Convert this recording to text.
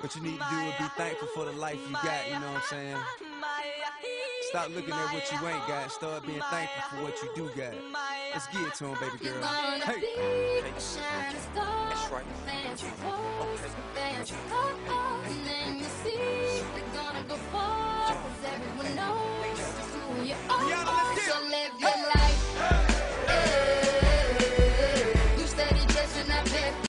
What you need to do is be thankful for the life you got, you know what I'm saying? Stop looking at what you ain't got, start being thankful for what you do got. Let's get it to him, baby girl. Hey. That's right. Okay. Okay.